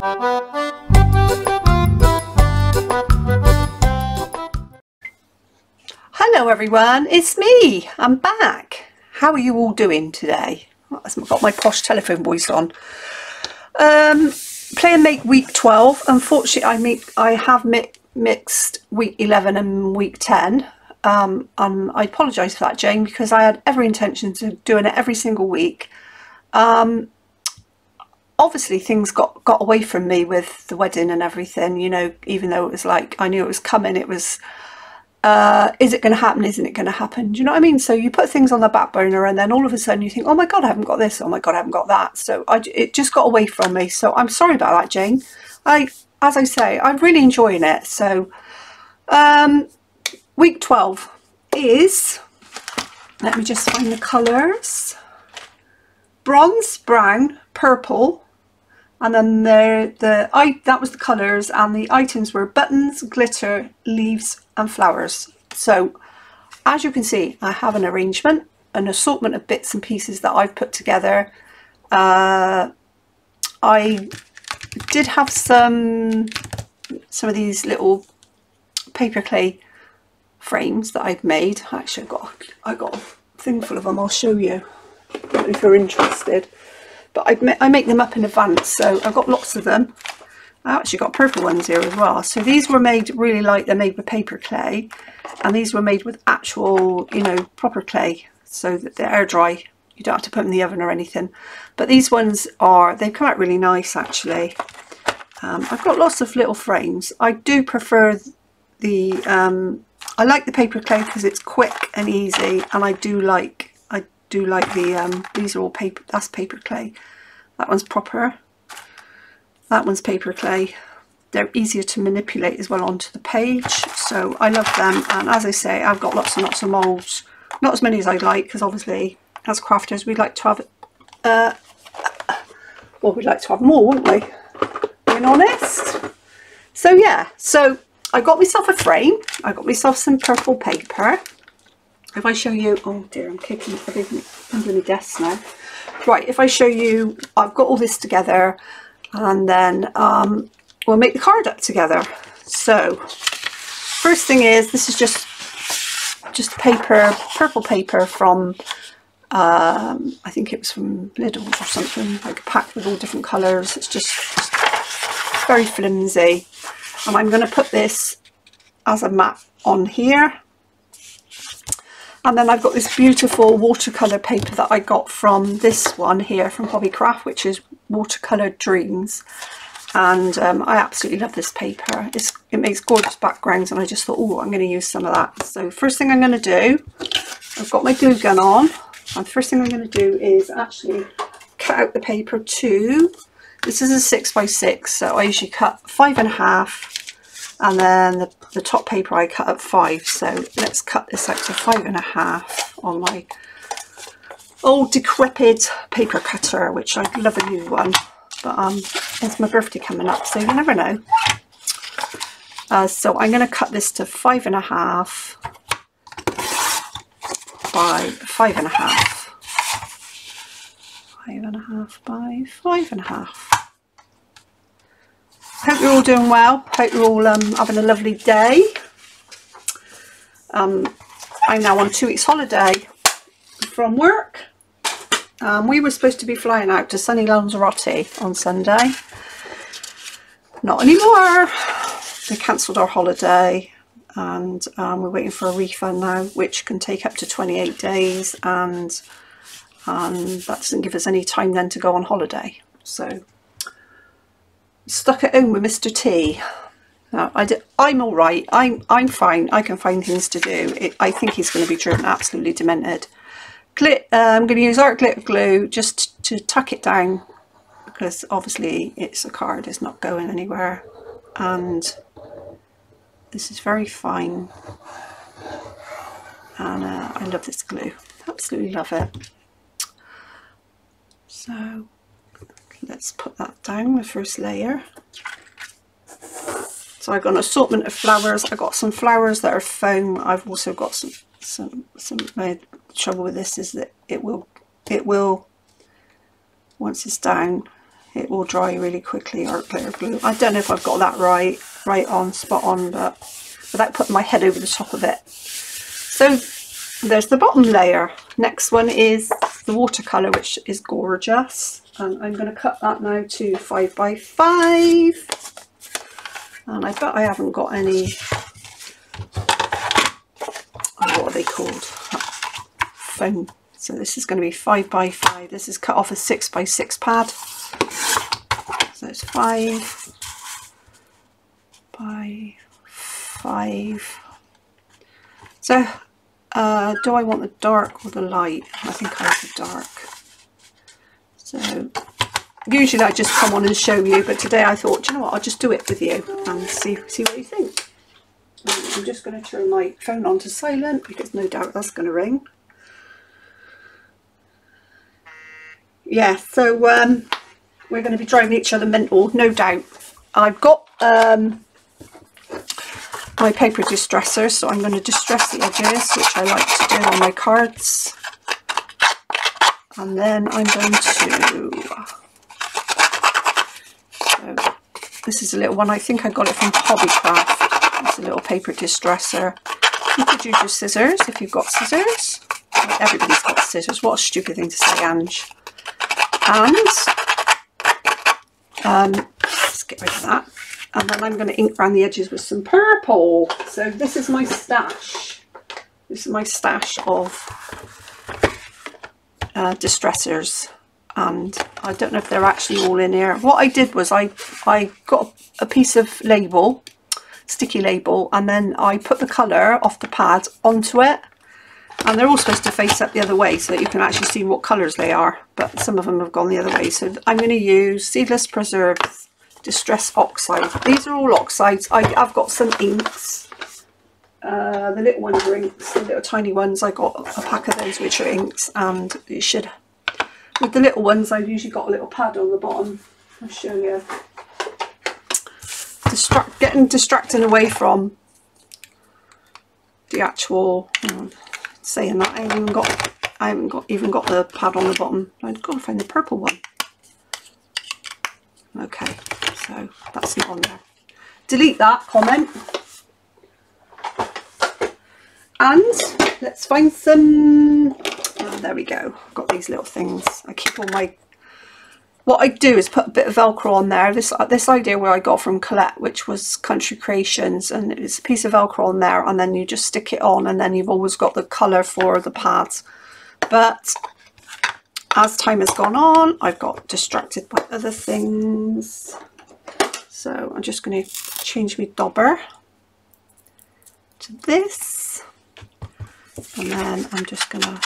Hello everyone, it's me. I'm back. How are you all doing today? I've got my posh telephone voice on. Um, play and make week 12. Unfortunately, I make I have mi mixed week 11 and week 10. Um, and I apologise for that, Jayne, because I had every intention of doing it every single week. Um, obviously things got got away from me with the wedding and everything you know even though it was like I knew it was coming it was uh, is it going to happen? Isn't it going to happen? Do you know what I mean? So you put things on the back burner and then all of a sudden you think, oh my God, I haven't got this. Oh my God, I haven't got that. So I, it just got away from me. So I'm sorry about that, Jayne. I, as I say, I'm really enjoying it. So um, week 12 is, let me just find the colours, bronze, brown, purple, and then the, the I, that was the colours and the items were buttons, glitter, leaves and flowers. So as you can see, I have an arrangement, an assortment of bits and pieces that I've put together. Uh, I did have some some of these little paper clay frames that I've made. Actually, I got I got a thing full of them. I'll show you if you're interested. But I, I make them up in advance, so I've got lots of them. I actually got purple ones here as well. So these were made really light. They're made with paper clay. And these were made with actual, you know, proper clay. So that they're air dry. You don't have to put them in the oven or anything. But these ones are, they've come out really nice actually. Um, I've got lots of little frames. I do prefer the, um, I like the paper clay because it's quick and easy. And I do like, do like the, um, these are all paper, that's paper clay. That one's proper. That one's paper clay. They're easier to manipulate as well onto the page. So I love them. And as I say, I've got lots and lots of moulds. Not as many as I'd like, because obviously as crafters, we'd like to have, uh, well, we'd like to have more, wouldn't we? Being honest. So yeah, so I got myself a frame. I got myself some purple paper. If I show you, oh dear, I'm kicking everything under my desk now. Right, if I show you, I've got all this together and then um, we'll make the card up together. So first thing is this is just just paper, purple paper from um, I think it was from Lidl or something, like a pack with all different colours. It's just, just very flimsy. And I'm going to put this as a mat on here. And then I've got this beautiful watercolour paper that I got from this one here from Hobbycraft, which is Watercolour Dreams. And um, I absolutely love this paper. It's, it makes gorgeous backgrounds and I just thought, oh, I'm going to use some of that. So first thing I'm going to do, I've got my glue gun on. And first thing I'm going to do is actually cut out the paper to, this is a six by six, so I usually cut five and a half and then the, the top paper I cut at five so let's cut this out to five and a half on my old decrepit paper cutter which I'd love a new one but um it's my birthday coming up so you never know. Uh, so I'm going to cut this to five and a half by five and a half. Five and a half by five and a half Hope you're all doing well. Hope you're all um, having a lovely day. Um, I'm now on two weeks holiday from work. Um, we were supposed to be flying out to sunny Lanzarote on Sunday. Not anymore. They cancelled our holiday and um, we're waiting for a refund now which can take up to 28 days and um, that doesn't give us any time then to go on holiday. So stuck at home with Mr. T. No, I am all right. I'm I'm fine. I can find things to do. It, I think he's going to be driven absolutely demented. Uh, I'm going to use art glitter glue just to tuck it down because obviously it's a card. It's not going anywhere, and this is very fine. And uh, I love this glue. Absolutely love it. So let's put that down the first layer. So I've got an assortment of flowers. I've got some flowers that are foam. I've also got some some some my trouble with this is that it will it will once it's down it will dry really quickly art glue I don't know if I've got that right right on spot on but without putting my head over the top of it. So there's the bottom layer. Next one is the watercolor which is gorgeous and I'm going to cut that now to five by five. And I bet I haven't got any what are they called? Foam. So this is going to be five by five. This is cut off a six by six pad. So it's five by five. So uh, do I want the dark or the light? I think I want the dark so usually I just come on and show you but today I thought you know what? I'll just do it with you and see see what you think. I'm just going to turn my phone on to silent because no doubt that's going to ring. Yeah so um, we're going to be driving each other mental no doubt. I've got um, my paper distresser so I'm going to distress the edges which I like to do on my cards and then I'm going to so this is a little one. I think I got it from Hobbycraft. It's a little paper distresser you could use your scissors if you've got scissors. Everybody's got scissors. What a stupid thing to say Ange. And um, let's get rid of that. And then I'm going to ink around the edges with some purple. So this is my stash. This is my stash of uh, distressers and I don't know if they're actually all in here. What I did was I I got a piece of label sticky label and then I put the colour off the pad onto it. And they're all supposed to face up the other way so that you can actually see what colours they are. But some of them have gone the other way. So I'm going to use Seedless Preserves Distress Oxide. These are all oxides. I, have got some inks uh, the little ones are inks the little tiny ones I got a pack of those which are inks and it should with the little ones I've usually got a little pad on the bottom I'll show you Distract, getting distracting away from the actual saying that I haven't even got I haven't got even got the pad on the bottom. I've got to find the purple one. Okay, so that's not on there. Delete that comment. And let's find some, oh, there we go, I've got these little things. I keep all my what I do is put a bit of Velcro on there. This uh, this idea where I got from Colette, which was Country Creations, and it's a piece of Velcro on there, and then you just stick it on, and then you've always got the colour for the pads. But as time has gone on, I've got distracted by other things. So I'm just going to change my dauber to this, and then I'm just going to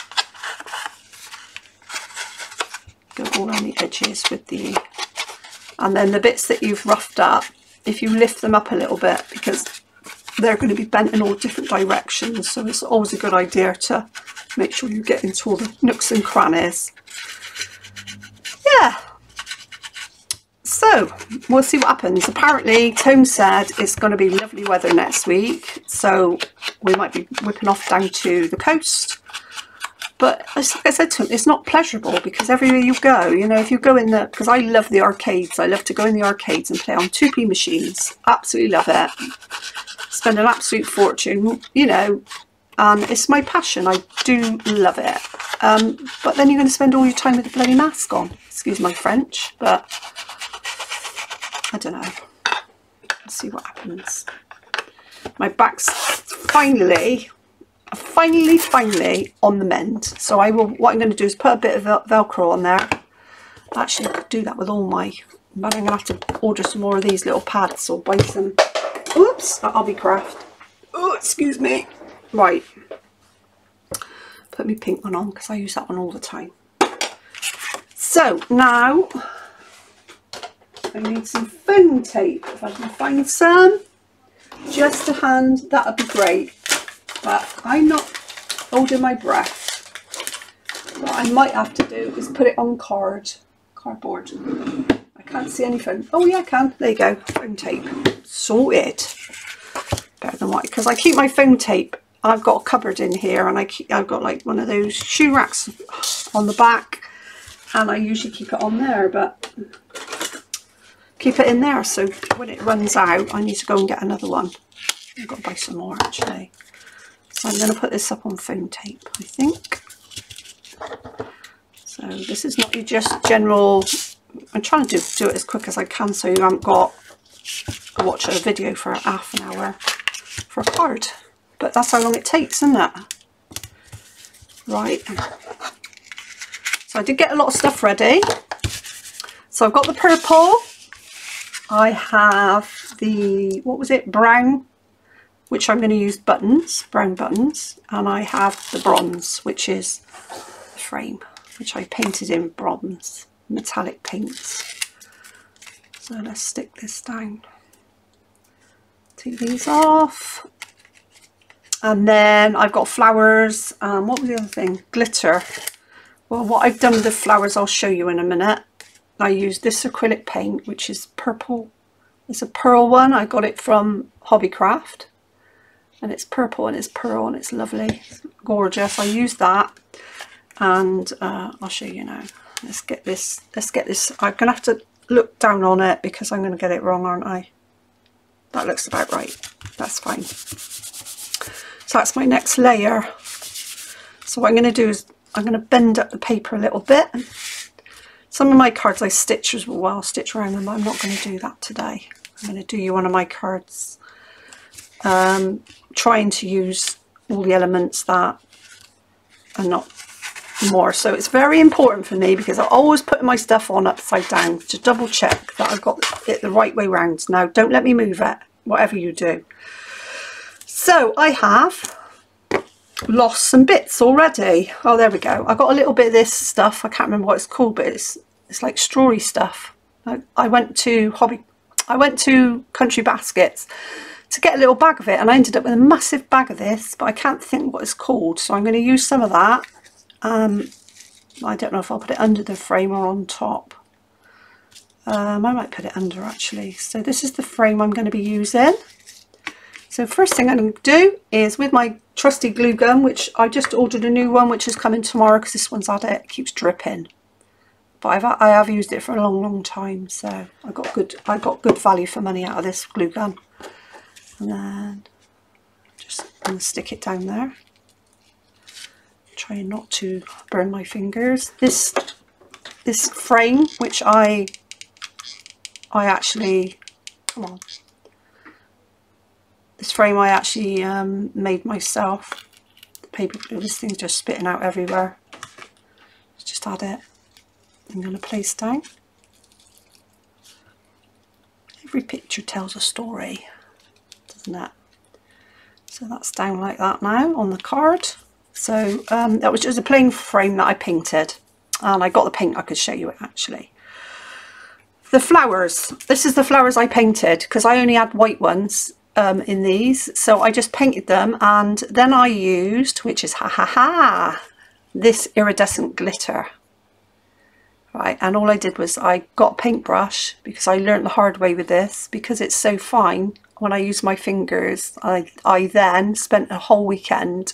go all around the edges with the and then the bits that you've roughed up if you lift them up a little bit because they're going to be bent in all different directions so it's always a good idea to make sure you get into all the nooks and crannies. Yeah so we'll see what happens. Apparently Tone said it's going to be lovely weather next week so we might be whipping off down to the coast. But as I said to him, it's not pleasurable because everywhere you go, you know, if you go in the, because I love the arcades, I love to go in the arcades and play on 2p machines, absolutely love it, spend an absolute fortune, you know, and it's my passion, I do love it, um, but then you're going to spend all your time with the bloody mask on, excuse my French, but I don't know, let's see what happens. My back's finally finally, finally on the mend. So I will, what I'm going to do is put a bit of Velcro on there. Actually, I could do that with all my, but I'm going to have to order some more of these little pads or buy some. Oops, at Hobbycraft. Oh, excuse me. Right. Put me pink one on because I use that one all the time. So now I need some foam tape. If I can find some, just to hand, that would be great but I'm not holding my breath. What I might have to do is put it on card, cardboard. I can't see anything. Oh yeah, I can. There you go. Foam tape. Sorted. Better than what, because I keep my foam tape. I've got a cupboard in here and I keep, I've got like one of those shoe racks on the back and I usually keep it on there but keep it in there so when it runs out I need to go and get another one. I've got to buy some more actually. So I'm going to put this up on foam tape I think. So this is not your just general, I'm trying to do, it as quick as I can so you haven't got to watch a video for half an hour for a card. But that's how long it takes, isn't it? Right. So I did get a lot of stuff ready. So I've got the purple. I have the, what was it, brown, which I'm going to use buttons, brown buttons. And I have the bronze, which is the frame, which I painted in bronze, metallic paints. So let's stick this down. Take these off. And then I've got flowers. Um, what was the other thing? Glitter. Well, what I've done with the flowers, I'll show you in a minute. I used this acrylic paint, which is purple. It's a pearl one. I got it from Hobbycraft. And it's purple and it's pearl and it's lovely. It's gorgeous. I used that. And uh, I'll show you now. Let's get this. Let's get this. I'm going to have to look down on it because I'm going to get it wrong, aren't I? That looks about right. That's fine. So that's my next layer. So what I'm going to do is I'm going to bend up the paper a little bit. Some of my cards I stitch as well, stitch around them, I'm not going to do that today. I'm going to do you one of my cards, um, trying to use all the elements that are not more. So it's very important for me because I always put my stuff on upside down to double check that I've got it the right way round. Now don't let me move it, whatever you do. So I have lost some bits already. Oh, there we go. I got a little bit of this stuff. I can't remember what it's called, but it's it's like strawy stuff. I, I went to hobby, I went to Country Baskets to get a little bag of it, and I ended up with a massive bag of this, but I can't think what it's called. So I'm going to use some of that. Um, I don't know if I'll put it under the frame or on top. Um, I might put it under actually. So this is the frame I'm going to be using. So first thing I'm going to do is with my trusty glue gun, which I just ordered a new one, which is coming tomorrow because this one's had it, it keeps dripping. But I've I have used it for a long, long time, so I got good I got good value for money out of this glue gun. And then just to stick it down there. Trying not to burn my fingers. This this frame, which I I actually come on this frame I actually um, made myself. The paper, this thing's just spitting out everywhere. Let's just add it. I'm going to place down. Every picture tells a story, doesn't it? So that's down like that now on the card. So um, that was just a plain frame that I painted. And I got the paint, I could show you it actually. The flowers, this is the flowers I painted because I only had white ones um, in these. So I just painted them and then I used, which is ha ha ha, this iridescent glitter. Right, and all I did was I got a paintbrush because I learned the hard way with this because it's so fine when I use my fingers. I, I then spent a whole weekend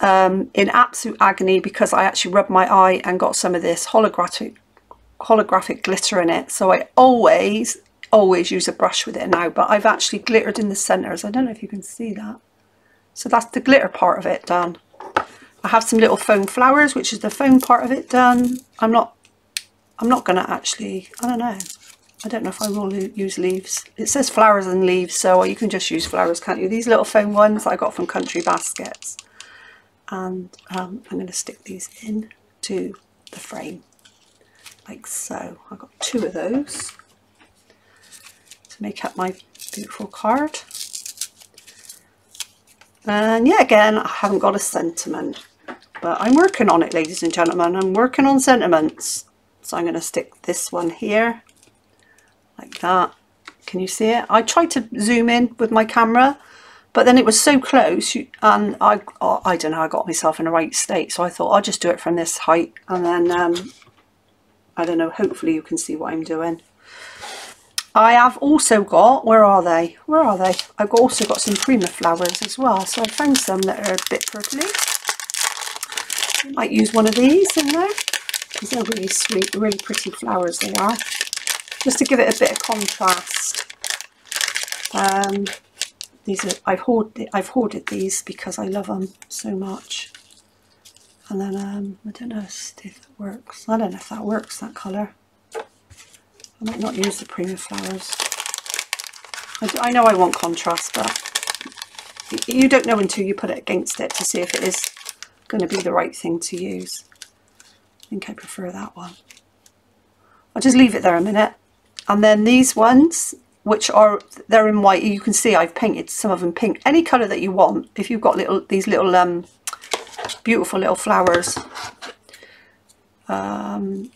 um, in absolute agony because I actually rubbed my eye and got some of this holographic holographic glitter in it. So I always always use a brush with it now, but I've actually glittered in the centres. I don't know if you can see that. So that's the glitter part of it done. I have some little foam flowers, which is the foam part of it done. I'm not, I'm not going to actually, I don't know. I don't know if I will use leaves. It says flowers and leaves, so you can just use flowers, can't you? These little foam ones I got from Country Baskets. And um, I'm going to stick these in to the frame, like so. I've got two of those make up my beautiful card. And yeah, again, I haven't got a sentiment, but I'm working on it, ladies and gentlemen. I'm working on sentiments. So I'm going to stick this one here, like that. Can you see it? I tried to zoom in with my camera, but then it was so close and I, oh, I don't know, I got myself in the right state. So I thought I'll just do it from this height and then, um, I don't know, hopefully you can see what I'm doing. I have also got, where are they? Where are they? I've also got some Prima flowers as well. So I found some that are a bit purpley. Might use one of these in there because they're really sweet, really pretty flowers they are. just to give it a bit of contrast. Um, these are I've hoarded I've hoarded these because I love them so much. And then um, I don't know if that works. I don't know if that works that colour. I might not use the Prima flowers. I, I know I want contrast, but you don't know until you put it against it to see if it is going to be the right thing to use. I think I prefer that one. I'll just leave it there a minute. And then these ones, which are, they're in white, you can see I've painted some of them pink. Any colour that you want, if you've got little these little um, beautiful little flowers, um,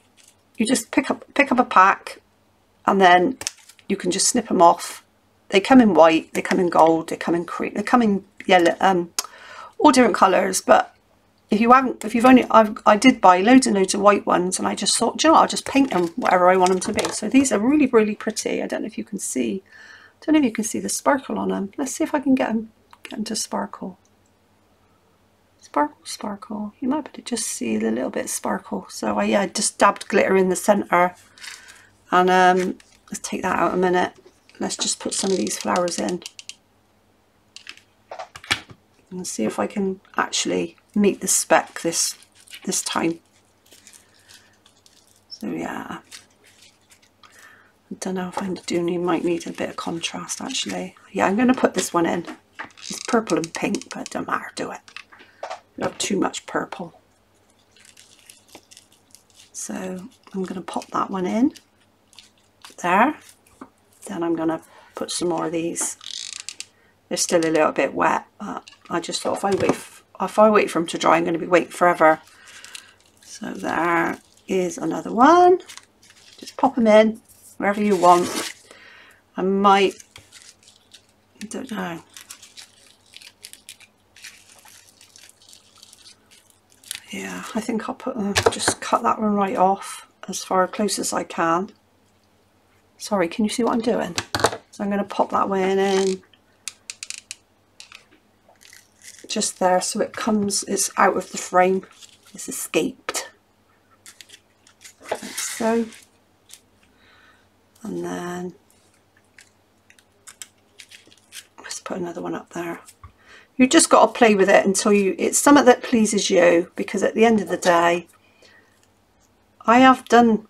you just pick up, pick up a pack and then you can just snip them off. They come in white, they come in gold, they come in cream, they come in yellow, um, all different colours, but if you haven't, if you've only, I've, I did buy loads and loads of white ones and I just thought, you know, I'll just paint them whatever I want them to be. So these are really, really pretty. I don't know if you can see, I don't know if you can see the sparkle on them. Let's see if I can get them, get them to sparkle. Sparkle, sparkle. You might be able to just see the little bit sparkle. So I yeah, just dabbed glitter in the centre. And um, let's take that out a minute. Let's just put some of these flowers in. And see if I can actually meet the spec this this time. So yeah, I don't know if I do need, might need a bit of contrast actually. Yeah, I'm going to put this one in. It's purple and pink, but don't matter, do it. Not too much purple. So I'm going to pop that one in there. Then I'm going to put some more of these. They're still a little bit wet, but I just thought if I wait if I wait for them to dry, I'm going to be waiting forever. So there is another one. Just pop them in wherever you want. I might, I don't know. Yeah, I think I'll put, uh, just cut that one right off as far close as I can. Sorry, can you see what I'm doing? So I'm going to pop that one in just there so it comes, it's out of the frame, it's escaped. Like so. And then let's put another one up there. You just got to play with it until you, it's something that pleases you because at the end of the day, I have done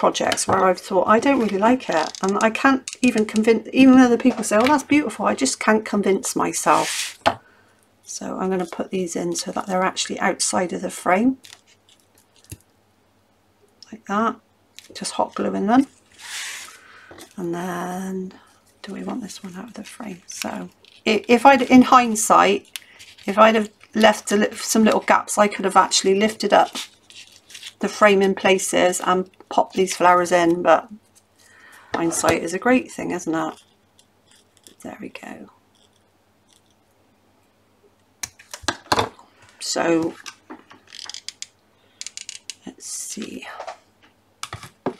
projects where I've thought I don't really like it and I can't even convince even though the people say oh that's beautiful I just can't convince myself so I'm going to put these in so that they're actually outside of the frame. Like that. Just hot gluing them. And then, do we want this one out of the frame? So, if I'd, in hindsight, if I'd have left some little gaps, I could have actually lifted up the frame in places and pop these flowers in, but hindsight is a great thing, isn't it? There we go. So let's see. So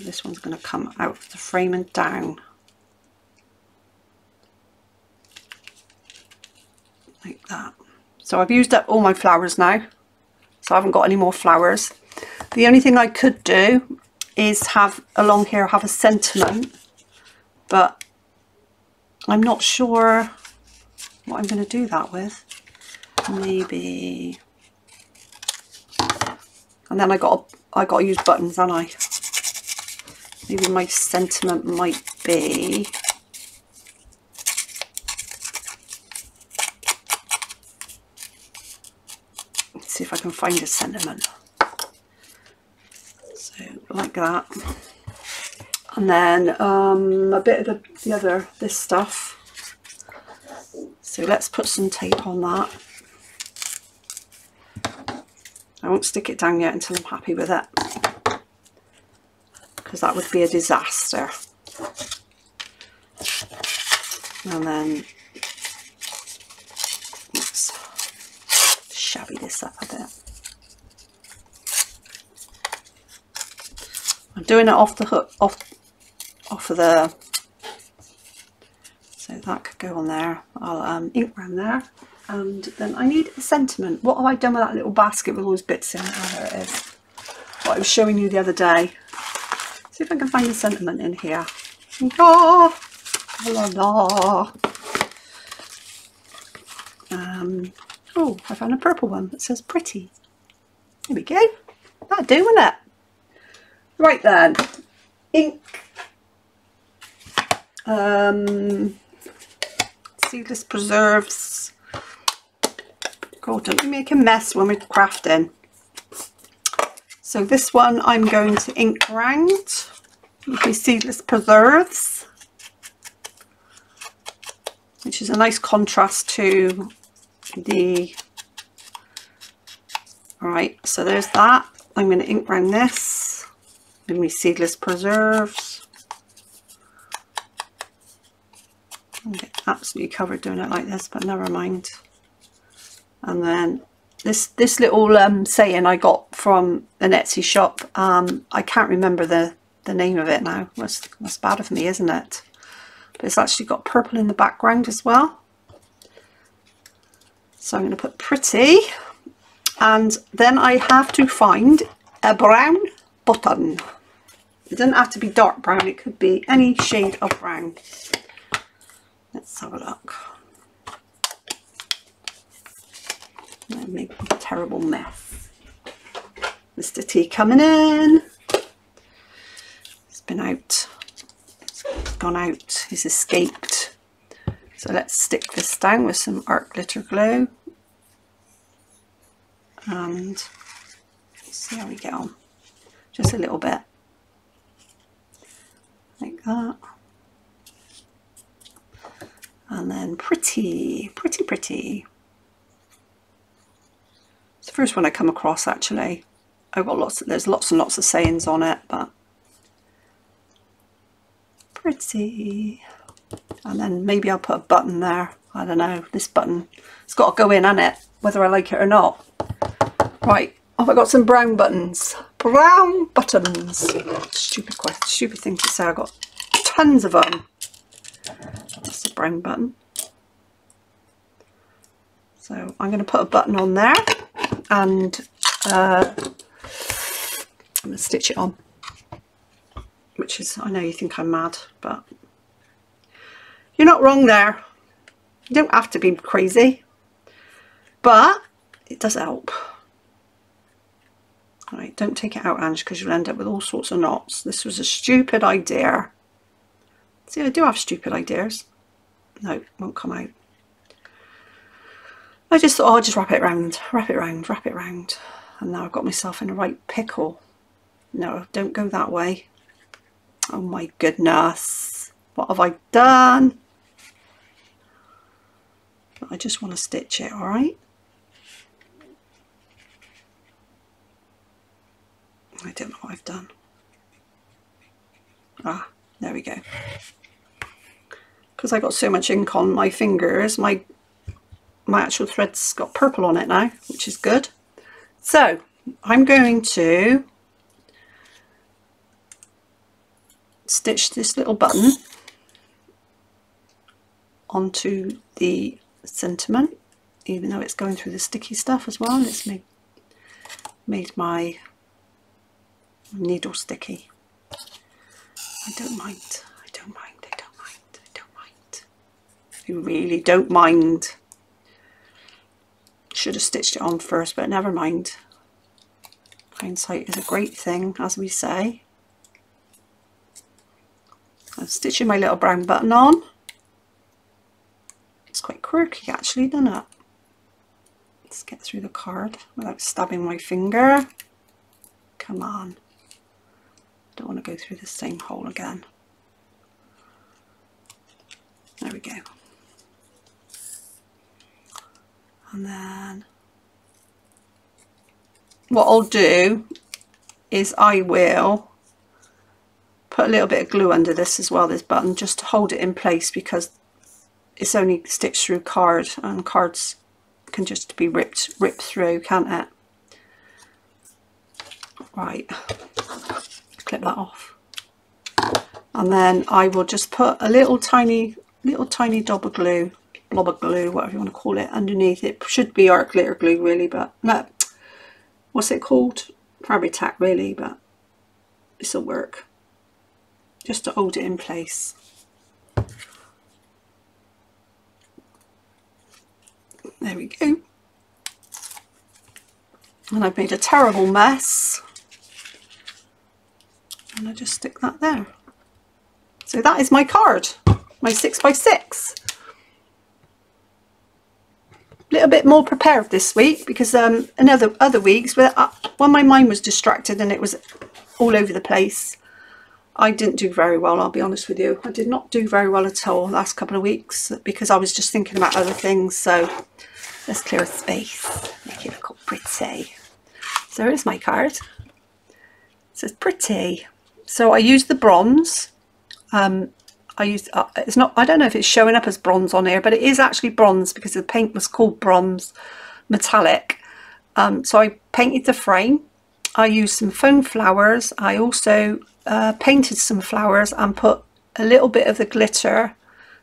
this one's going to come out of the frame and down. Like that. So I've used up all my flowers now. So I haven't got any more flowers. The only thing I could do is have along here have a sentiment but I'm not sure what I'm going to do that with. Maybe, and then I got I got to use buttons, and I. Maybe my sentiment might be. Let's see if I can find a sentiment. So like that. And then um, a bit of the, the other, this stuff. So let's put some tape on that. I won't stick it down yet until I'm happy with it because that would be a disaster. And then let's shabby up a bit. I'm doing it off the hook, off, off of the so that could go on there. I'll um, ink around there. And then I need a sentiment. What have I done with that little basket with all those bits in? Oh, there it is. what I was showing you the other day. See if I can find the sentiment in here. Oh, la la. Um, oh, I found a purple one that says pretty. There we go. That'll do, won't it? Right then, ink. Um, seedless preserves. God, don't we make a mess when we're crafting. So this one I'm going to ink round with my seedless preserves, which is a nice contrast to the, all right, so there's that. I'm going to ink round this. With my seedless preserves. I'm absolutely covered doing it like this, but never mind. And then this this little um, saying I got from an Etsy shop um, I can't remember the the name of it now. That's, that's bad of me isn't it? But it's actually got purple in the background as well so I'm going to put pretty and then I have to find a brown button it doesn't have to be dark brown it could be any shade of brown let's have a look I make a terrible mess. Mr. T coming in. He's been out. He's gone out. He's escaped. So let's stick this down with some art glitter glue. And see how we get on. Just a little bit. Like that. And then pretty, pretty, pretty It's the first one I come across actually. I've got lots of, there's lots and lots of sayings on it, but pretty. And then maybe I'll put a button there. I don't know, this button, it's got to go in, on it, whether I like it or not. Right, have I got some brown buttons? Brown buttons. Stupid question, stupid thing to say. I've got tons of them. That's a brown button. So I'm going to put a button on there and uh, I'm going to stitch it on which is I know you think I'm mad but you're not wrong there you don't have to be crazy but it does help all right don't take it out Ange because you'll end up with all sorts of knots this was a stupid idea see I do have stupid ideas no won't come out I just thought, oh, I'll just wrap it round, wrap it round, wrap it round. And now I've got myself in a right pickle. No, don't go that way. Oh my goodness. What have I done? I just want to stitch it, all right? I don't know what I've done. Ah, there we go. Because I got so much ink on my fingers, my my actual thread's got purple on it now, which is good. So I'm going to stitch this little button onto the sentiment, even though it's going through the sticky stuff as well, and it's made, made my needle sticky. I don't mind, I don't mind, I don't mind, I don't mind. You really don't mind. Should have stitched it on first, but never mind. Hindsight is a great thing, as we say. I'm stitching my little brown button on. It's quite quirky actually, doesn't it? Let's get through the card without stabbing my finger. Come on. Don't want to go through the same hole again. There we go. and then what I'll do is I will put a little bit of glue under this as well this button just to hold it in place because it's only stitched through card and cards can just be ripped ripped through can't it right clip that off and then I will just put a little tiny little tiny dab of glue blob of glue, whatever you want to call it, underneath. It should be art glitter glue really, but no. What's it called? fabric tack really, but this will work. Just to hold it in place. There we go. And I've made a terrible mess. And I just stick that there. So that is my card, my six by six. A little bit more prepared this week because um, in other, weeks, where, uh, when my mind was distracted and it was all over the place, I didn't do very well, I'll be honest with you. I did not do very well at all last couple of weeks because I was just thinking about other things. So let's clear a space, make it look all pretty. So here's my card. It says pretty. So I used the bronze. Um, I used uh, it's not I don't know if it's showing up as bronze on here but it is actually bronze because the paint was called bronze metallic. Um, so I painted the frame. I used some foam flowers. I also uh, painted some flowers and put a little bit of the glitter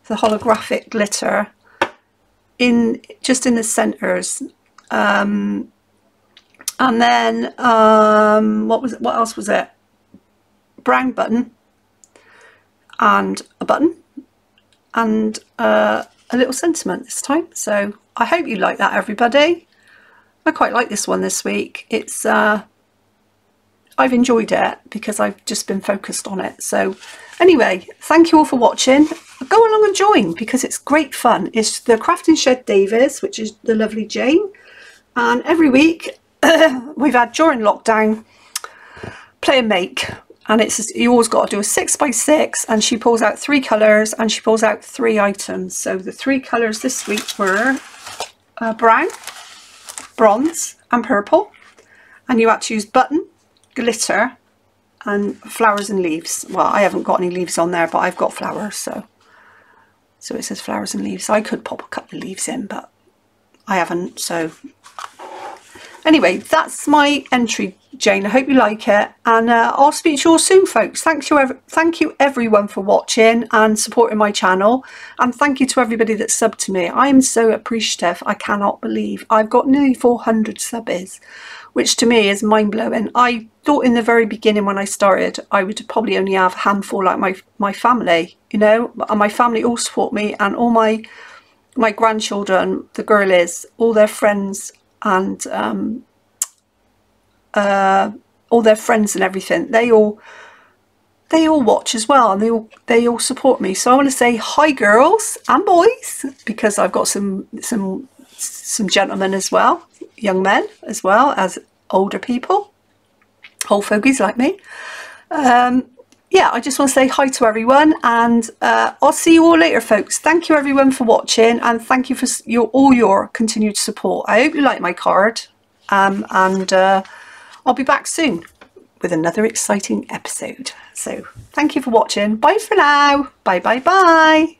the holographic glitter in just in the centers. Um, and then um, what was it what else was it brown button and a button and uh, a little sentiment this time. So I hope you like that everybody. I quite like this one this week. It's uh, I've enjoyed it because I've just been focused on it. So anyway, thank you all for watching. Go along and join because it's great fun. It's the Crafting Shed Davies, which is the lovely Jayne. And every week we've had during lockdown play and make and it's you always got to do a six by six and she pulls out three colors and she pulls out three items. So the three colors this week were uh, brown bronze and purple. And you had to use button glitter and flowers and leaves. Well I haven't got any leaves on there but I've got flowers so. So it says flowers and leaves. I could pop a couple of leaves in but I haven't so anyway that's my entry Jayne. I hope you like it and uh, I'll speak to you all soon folks. Thanks you, thank you everyone for watching and supporting my channel and thank you to everybody that subbed to me. I am so appreciative. I cannot believe I've got nearly 400 subbies which to me is mind-blowing. I thought in the very beginning when I started I would probably only have a handful like my, my family, you know, and my family all support me and all my my grandchildren, the girlies, all their friends and um, uh, all their friends and everything, they all they all watch as well and they all they all support me. So I want to say hi girls and boys because I've got some some some gentlemen as well, young men as well as older people, old fogies like me. Um, yeah, I just want to say hi to everyone and uh, I'll see you all later, folks. Thank you everyone for watching and thank you for your all your continued support. I hope you like my card um, and uh, I'll be back soon with another exciting episode. So thank you for watching. Bye for now. Bye, bye, bye.